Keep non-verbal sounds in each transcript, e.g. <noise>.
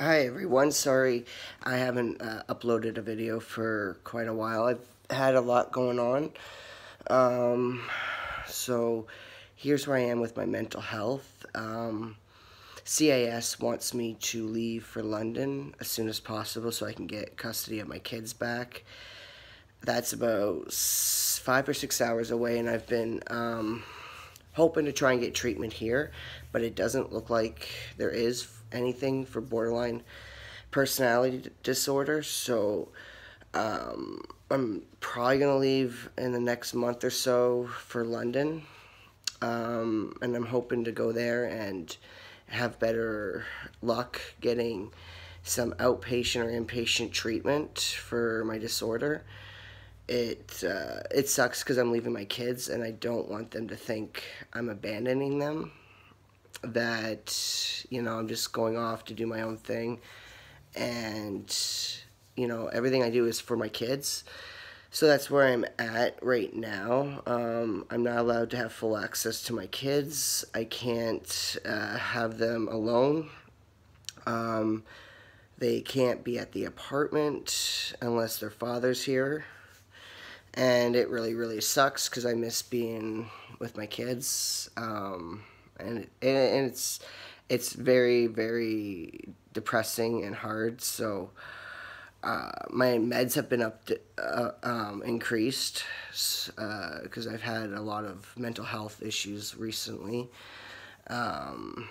Hi everyone, sorry I haven't uh, uploaded a video for quite a while. I've had a lot going on. Um, so here's where I am with my mental health. Um, wants me to leave for London as soon as possible so I can get custody of my kids back. That's about five or six hours away and I've been um, hoping to try and get treatment here, but it doesn't look like there is anything for borderline personality disorder. So um, I'm probably going to leave in the next month or so for London. Um, and I'm hoping to go there and have better luck getting some outpatient or inpatient treatment for my disorder. It uh, it sucks because I'm leaving my kids and I don't want them to think I'm abandoning them. That you know I'm just going off to do my own thing. And you know everything I do is for my kids. So that's where I'm at right now. Um, I'm not allowed to have full access to my kids. I can't uh, have them alone. Um, they can't be at the apartment unless their father's here and it really really sucks because I miss being with my kids um, and and it's it's very very depressing and hard. So uh, my meds have been up to, uh, um, increased because uh, I've had a lot of mental health issues recently. Um,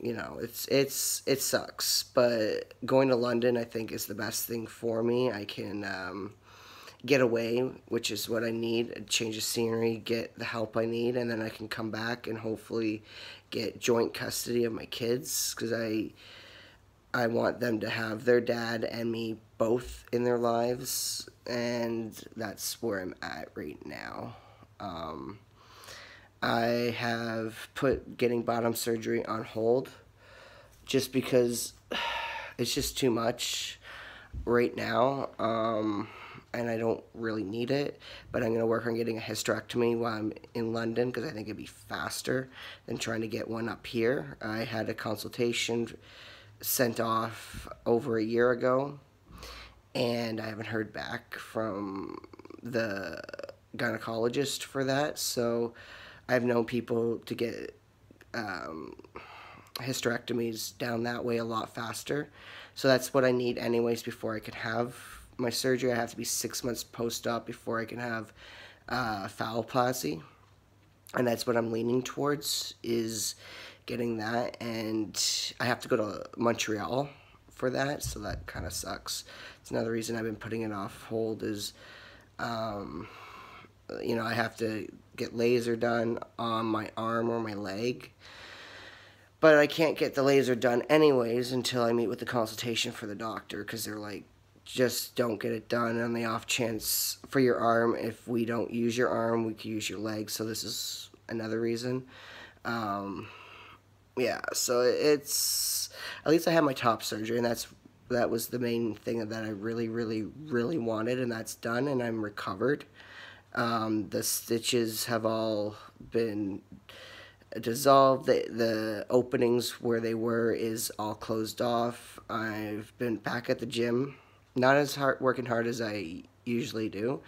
you know, it's it's it sucks, but going to London I think is the best thing for me. I can. Get away, which is what I need, change of scenery, get the help I need, and then I can come back and hopefully get joint custody of my kids because I I want them to have their dad and me both in their lives, and that's where I'm at right now. Um, I have put getting bottom surgery on hold just because <sighs> it's just too much right now. Um, and I don't really need it, but I'm going to work on getting a hysterectomy while I'm in London because I think it'd be faster than trying to get one up here. I had a consultation sent off over a year ago, and I haven't heard back from the gynecologist for that, so I've known people to get um, hysterectomies down that way a lot faster. So that's what I need anyways before I could have my surgery, I have to be six months post-op before I can have uh, phalloplasty. And that's what I'm leaning towards, is getting that. And I have to go to Montreal for that, so that kind of sucks. It's another reason I've been putting it off hold is, um, you know, I have to get laser done on my arm or my leg. But I can't get the laser done anyways until I meet with the consultation for the doctor because they're like, just don't get it done on the off chance for your arm. If we don't use your arm, we could use your leg. So this is another reason. Um, yeah, so it's at least I had my top surgery, and that's that was the main thing that I really, really, really wanted, and that's done, and I'm recovered. Um, the stitches have all been dissolved. The, the openings where they were is all closed off. I've been back at the gym not as hard working hard as I usually do,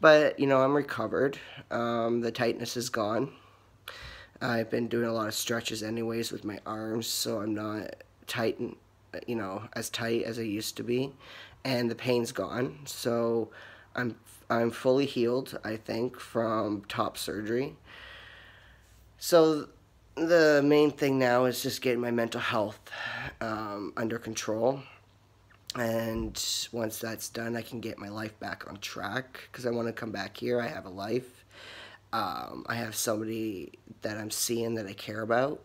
but you know I'm recovered. Um, the tightness is gone. I've been doing a lot of stretches anyways with my arms, so I'm not tight, you know, as tight as I used to be, and the pain's gone. So I'm I'm fully healed, I think, from top surgery. So the main thing now is just getting my mental health um, under control and once that's done I can get my life back on track because I want to come back here. I have a life. Um, I have somebody that I'm seeing that I care about.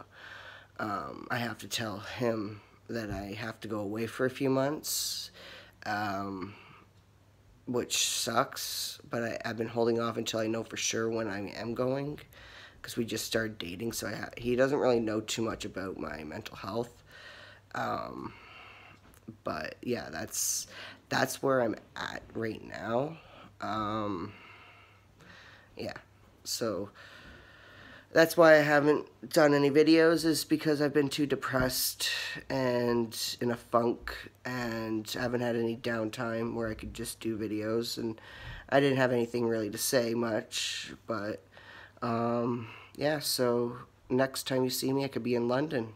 Um, I have to tell him that I have to go away for a few months um, which sucks but I, have been holding off until I know for sure when I am going because we just started dating so he doesn't really know too much about my mental health. Um, but yeah, that's that's where I'm at right now. Um, yeah, so that's why I haven't done any videos is because I've been too depressed and in a funk and haven't had any downtime where I could just do videos and I didn't have anything really to say much but um, yeah so next time you see me I could be in London